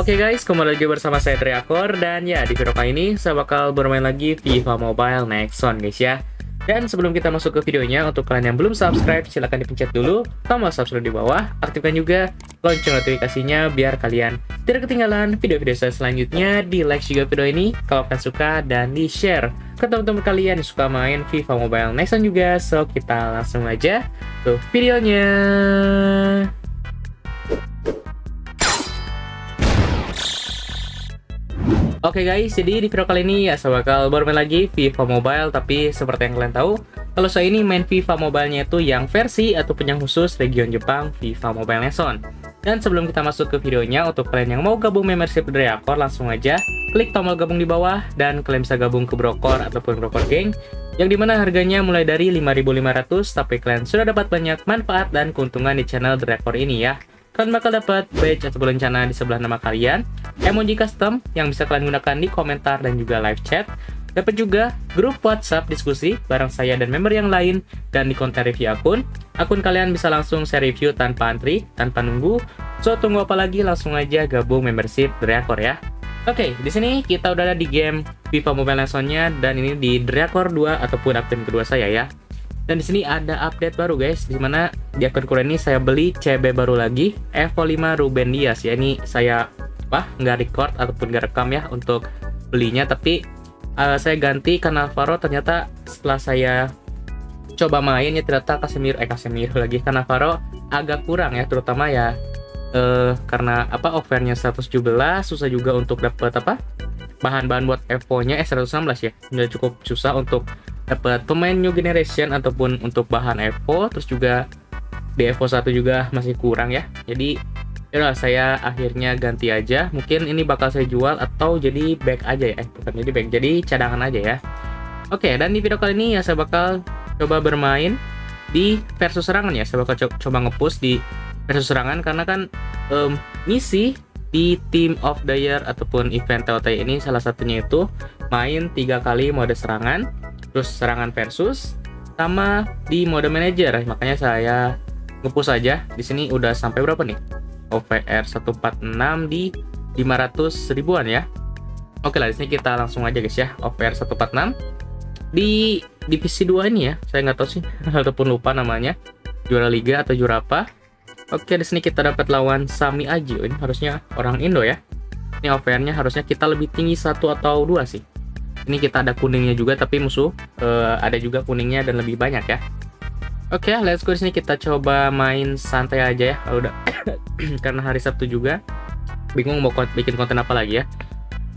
Oke guys, kembali lagi bersama saya Triakor dan ya di video kali ini saya bakal bermain lagi FIFA Mobile Nexon guys ya. Dan sebelum kita masuk ke videonya, untuk kalian yang belum subscribe, silahkan dipencet dulu tombol subscribe di bawah, aktifkan juga lonceng notifikasinya biar kalian tidak ketinggalan video-video saya selanjutnya, di like juga video ini kalau kalian suka dan di share ke teman-teman kalian yang suka main FIFA Mobile Nexon juga. So kita langsung aja ke videonya. Oke okay guys, jadi di video kali ini ya saya bakal bermain lagi FIFA Mobile Tapi seperti yang kalian tahu, kalau saya ini main FIFA Mobile-nya itu yang versi ataupun yang khusus region Jepang FIFA Mobile Nation. Dan sebelum kita masuk ke videonya, untuk kalian yang mau gabung membership dari Akor langsung aja klik tombol gabung di bawah Dan kalian bisa gabung ke Brokor ataupun Brokor Gang Yang di mana harganya mulai dari 5.500 Tapi kalian sudah dapat banyak manfaat dan keuntungan di channel Drakor ini ya kalian bakal dapat badge atau rencana di sebelah nama kalian, emoji custom yang bisa kalian gunakan di komentar dan juga live chat, dapat juga grup WhatsApp diskusi bareng saya dan member yang lain, dan di konten review akun, akun kalian bisa langsung share review tanpa antri, tanpa nunggu, so tunggu apa lagi langsung aja gabung membership Drakor ya. Oke, okay, di sini kita udah ada di game FIFA Mobile Legends-nya dan ini di Drakor 2 ataupun akun kedua saya ya. Dan di sini ada update baru guys, di mana di akun Kura ini saya beli CB baru lagi, Evo 5 Ruben Dias ya. Ini saya apa nggak record ataupun nggak rekam ya untuk belinya, tapi uh, saya ganti karena Faro ternyata setelah saya coba main ya ternyata Casemiro eh Casemiro lagi karena Faro agak kurang ya, terutama ya uh, karena apa offernya 117 susah juga untuk dapat apa bahan-bahan buat Evo-nya eh 116 ya, udah cukup susah untuk dapat pemain new generation ataupun untuk bahan Evo terus juga di Evo 1 juga masih kurang ya. Jadi ya saya akhirnya ganti aja. Mungkin ini bakal saya jual atau jadi back aja ya. Eh bukan jadi back jadi cadangan aja ya. Oke dan di video kali ini ya saya bakal coba bermain di versus serangan ya. Saya bakal co coba ngepush di versus serangan karena kan um, misi di Team of the Year ataupun event TOT ini salah satunya itu main tiga kali mode serangan terus serangan versus sama di mode manager. Makanya saya ngepush aja. Di sini udah sampai berapa nih? OVR 146 di 500 ribuan ya. Oke lah di sini kita langsung aja guys ya. OVR 146 di divisi 2 ini ya. Saya nggak tahu sih ataupun lupa namanya. Juara liga atau juara apa. Oke di sini kita dapat lawan Sami Aji. Ini harusnya orang Indo ya. Ini OVR-nya harusnya kita lebih tinggi satu atau dua sih ini kita ada kuningnya juga tapi musuh uh, ada juga kuningnya dan lebih banyak ya Oke, okay, let's go sini kita coba main santai aja ya. Kalau udah karena hari Sabtu juga bingung mau bikin konten apa lagi ya.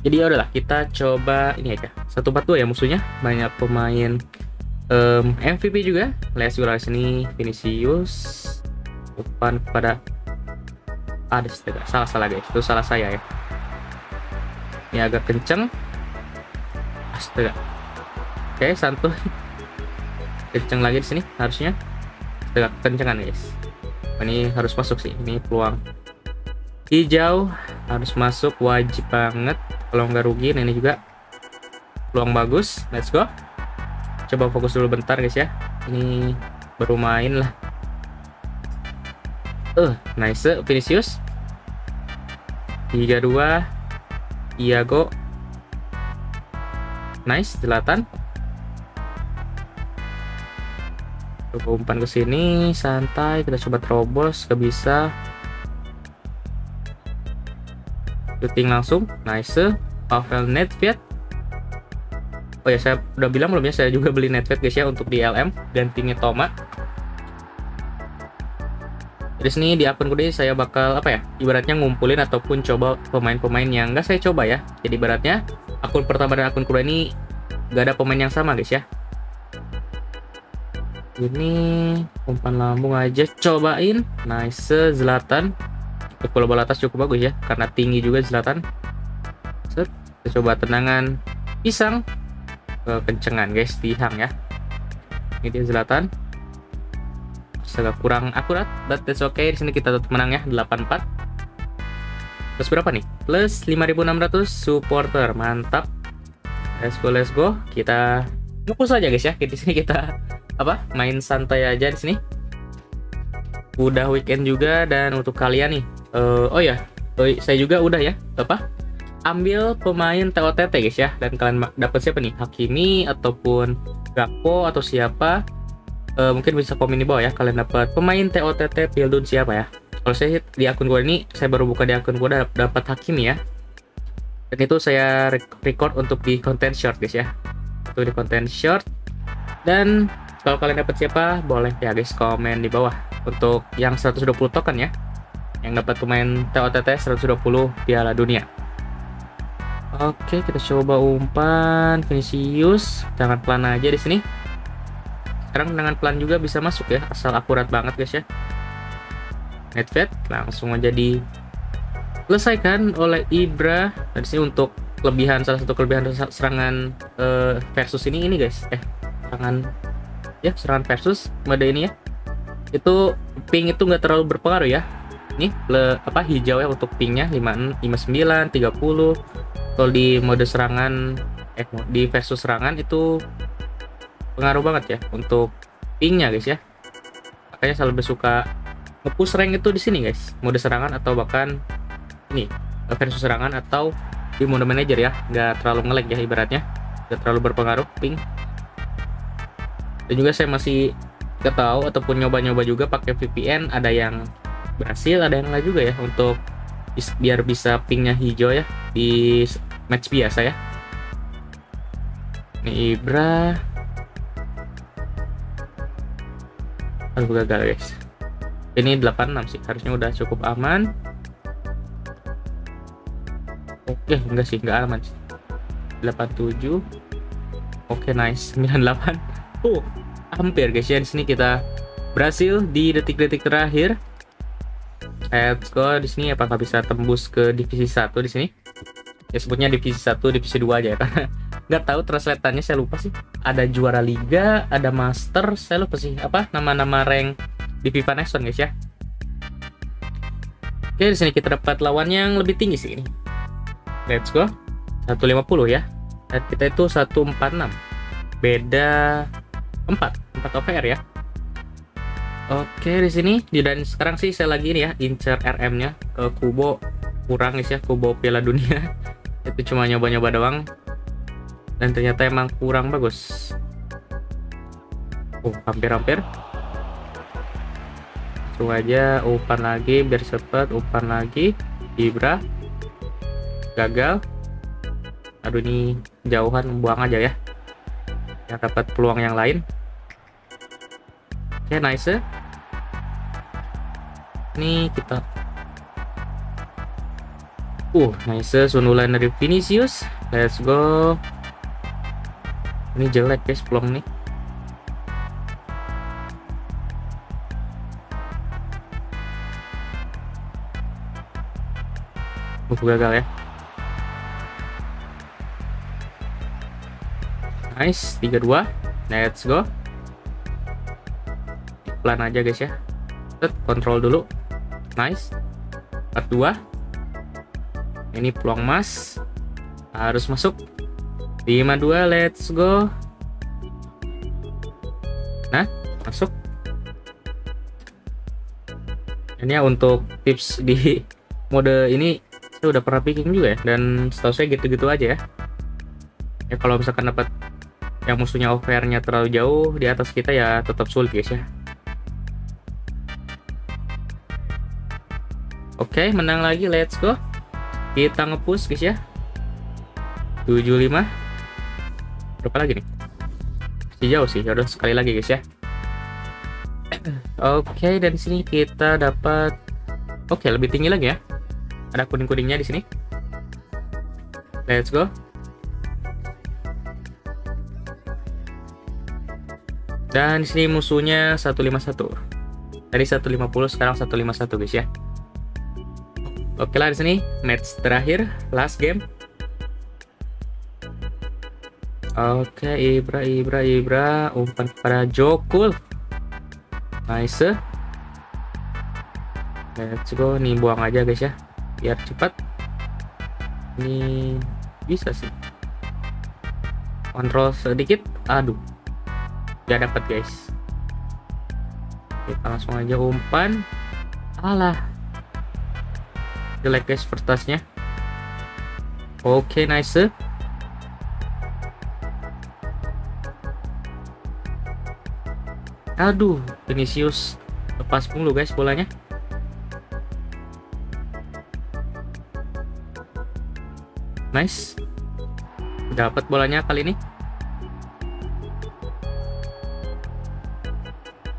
Jadi ya udahlah, kita coba ini aja. Satu dua ya musuhnya. Banyak pemain um, MVP juga. Let's go sini Vinicius depan kepada ada ah, salah salah guys. Itu salah saya ya. Ini agak kenceng astaga. Oke santuy. Kenceng lagi di sini harusnya. Astaga kencengan guys. Ini harus masuk sih ini peluang. Hijau harus masuk wajib banget. Kalau nggak rugi nah ini juga peluang bagus. Let's go. Coba fokus dulu bentar guys ya. Ini baru main lah. Uh nice Vinicius. 32 Iago nice jelatan. Coba umpan ke sini santai kita coba terobos gak bisa. Shooting langsung nice. Pavel Nedved. Oh ya saya udah bilang belum ya saya juga beli Nedved guys ya untuk di LM gantinya Toma. Di sini di akun kuda saya bakal apa ya ibaratnya ngumpulin ataupun coba pemain-pemain yang enggak saya coba ya. Jadi ibaratnya akun pertama dan akun kedua ini nggak ada pemain yang sama guys ya. Ini umpan lambung aja. Cobain. Nice Zlatan. Untuk bola atas cukup bagus ya. Karena tinggi juga Zlatan. Kita coba tenangan pisang. Kencengan guys tihang ya. Ini dia Zlatan. Agak kurang akurat but that's okay. Di sini kita tetap menang ya. 84 plus berapa nih? Plus 5600 supporter. Mantap. Let's go let's go. Kita ngepush aja guys ya. Di sini kita apa main santai aja di sini. Udah weekend juga dan untuk kalian nih uh, oh ya oh, saya juga udah ya apa ambil pemain TOTT guys ya. Dan kalian dapat siapa nih? Hakimi ataupun Gakpo atau siapa? Uh, mungkin bisa komen di bawah ya kalian dapat pemain TOTT Pildun siapa ya kalau saya di akun gue ini saya baru buka di akun gue dapat Hakimi ya dan itu saya record untuk di content short guys ya itu di content short dan kalau kalian dapat siapa boleh ya guys komen di bawah untuk yang 120 token ya yang dapat pemain TOTT 120 Piala Dunia Oke, kita coba umpan Vinicius. Jangan pelan aja di sini. Sekarang dengan pelan juga bisa masuk ya, asal akurat banget guys ya. Nedved langsung aja di selesaikan oleh Ibra. Dan sini untuk kelebihan salah satu kelebihan serangan uh, versus ini ini guys. Eh, serangan ya serangan versus mode ini ya. Itu ping itu nggak terlalu berpengaruh ya. Nih, le, apa hijau ya untuk pingnya 5, 59, 30 kalau di mode serangan eh di versus serangan itu pengaruh banget ya untuk pingnya guys ya makanya saya lebih suka ngepush rank itu di sini guys. Mode serangan atau bahkan ini versus serangan atau di mode manager ya. Nggak terlalu ngelag ya ibaratnya. Nggak terlalu berpengaruh ping. Dan juga saya masih nggak tahu ataupun nyoba-nyoba juga pakai VPN ada yang berhasil ada yang enggak juga ya untuk biar bisa pingnya hijau ya di match biasa ya. Ini Ibra. Aduh gagal guys ini 86 sih harusnya udah cukup aman. Oke enggak sih enggak aman sih. 87 oke nice. 98 oh hampir guys ya di sini kita berhasil di detik-detik terakhir. Let's go di sini apakah bisa tembus ke divisi 1 di sini? Ya sebutnya divisi 1, divisi 2 aja ya karena nggak tahu translatannya saya lupa sih. Ada juara liga, ada master, saya lupa sih apa nama-nama rank di FIFA Nation guys ya. Oke, di sini kita dapat lawan yang lebih tinggi sih ini. Let's go. 150 ya. Dan kita itu 146. Beda 4, 4 OVR ya. Oke di sini dan sekarang sih saya lagi ini ya incer RM-nya ke Kubo kurang guys ya Kubo Piala Dunia itu cuma nyoba-nyoba doang dan ternyata emang kurang bagus. Oh hampir-hampir. Langsung aja umpan lagi biar cepet umpan lagi Ibra gagal. Aduh ini jauhan buang aja ya. Yang dapat peluang yang lain. Oke, okay, nice. Ini kita Uh, nice sundulan dari Vinicius. Let's go. Ini jelek guys peluang nih. Uh, gagal ya. Nice, 3-2. Let's go. Pelan aja guys ya. Set, kontrol dulu. Nice. 42 ini peluang mas harus masuk. 52 let's go. Nah masuk. Ini ya untuk tips di mode ini saya udah pernah bikin juga ya dan setahu saya gitu-gitu aja ya ya kalau misalkan dapat yang musuhnya overnya terlalu jauh di atas kita ya tetap sulit guys ya Oke, okay, menang lagi. Let's go. Kita ngepush guys ya. 75. Berapa lagi nih? Masih jauh sih. Udah sekali lagi guys ya. Oke, okay, dan sini kita dapat Oke, okay, lebih tinggi lagi ya. Ada kuning-kuningnya di sini. Let's go. Dan di sini musuhnya 151. Tadi 150 sekarang 151 guys ya. Oke lah di sini match terakhir, last game. Oke, Ibra, Ibra, Ibra, umpan kepada Jokul. Nice. Let's go, nih buang aja guys ya, biar cepat. Ini bisa sih. Kontrol sedikit, aduh, gak dapat guys. Kita langsung aja umpan. Alah, jelek guys touch-nya oke okay, nice aduh Vinicius lepas mulu guys bolanya nice dapat bolanya kali ini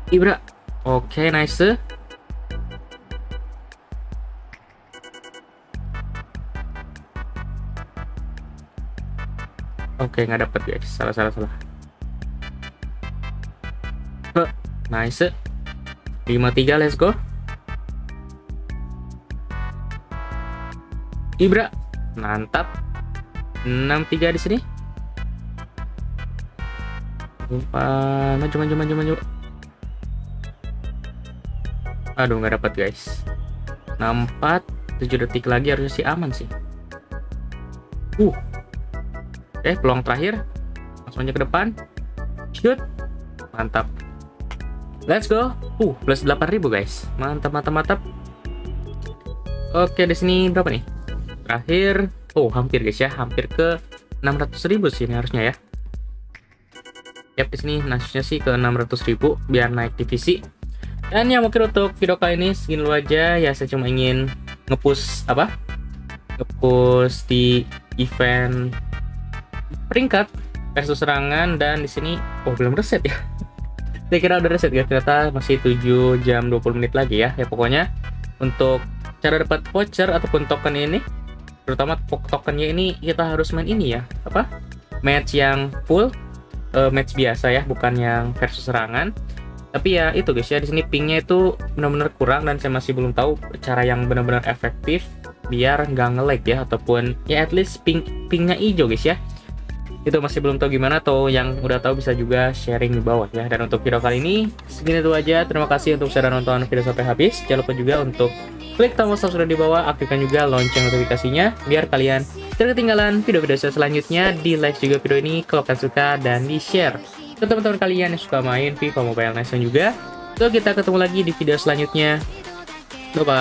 Ibra oke okay, nice Oke, okay, nggak dapet guys. Salah, salah, salah. Nice. 5-3, let's go. Ibra. Mantap. 6-3 di sini. Lupa. Maju, maju, maju, maju. Aduh, nggak dapat guys. 64. 7 detik lagi harusnya sih aman sih. Uh, Oke, peluang terakhir. Langsung aja ke depan. Shoot. Mantap. Let's go. Uh, plus 8000 guys. Mantap, mantap, mantap. Oke, di sini berapa nih? Terakhir. Oh, hampir guys ya. Hampir ke 600.000 sih ini harusnya ya. Yap, di sini nasibnya sih ke 600.000 biar naik divisi. Dan yang mungkin untuk video kali ini segini dulu aja. Ya, saya cuma ingin ngepush apa? Ngepush di event peringkat versus serangan dan di sini oh belum reset ya saya kira udah reset ya ternyata masih 7 jam 20 menit lagi ya ya pokoknya untuk cara dapat voucher ataupun token ini terutama tokennya ini kita harus main ini ya apa? Match yang full uh, match biasa ya bukan yang versus serangan. Tapi ya itu guys ya di sini pingnya itu benar-benar kurang dan saya masih belum tahu cara yang benar-benar efektif biar nggak nge-lag ya ataupun ya at least ping pingnya hijau guys ya. Itu masih belum tahu gimana atau yang udah tahu bisa juga sharing di bawah ya. Dan untuk video kali ini segini dulu aja. Terima kasih untuk sudah nonton video sampai habis. Jangan lupa juga untuk klik tombol subscribe di bawah aktifkan juga lonceng notifikasinya biar kalian tidak ketinggalan video-video saya selanjutnya. Di like juga video ini kalau kalian suka dan di share ke teman-teman kalian yang suka main FIFA Mobile Legends juga so kita ketemu lagi di video selanjutnya. Bye bye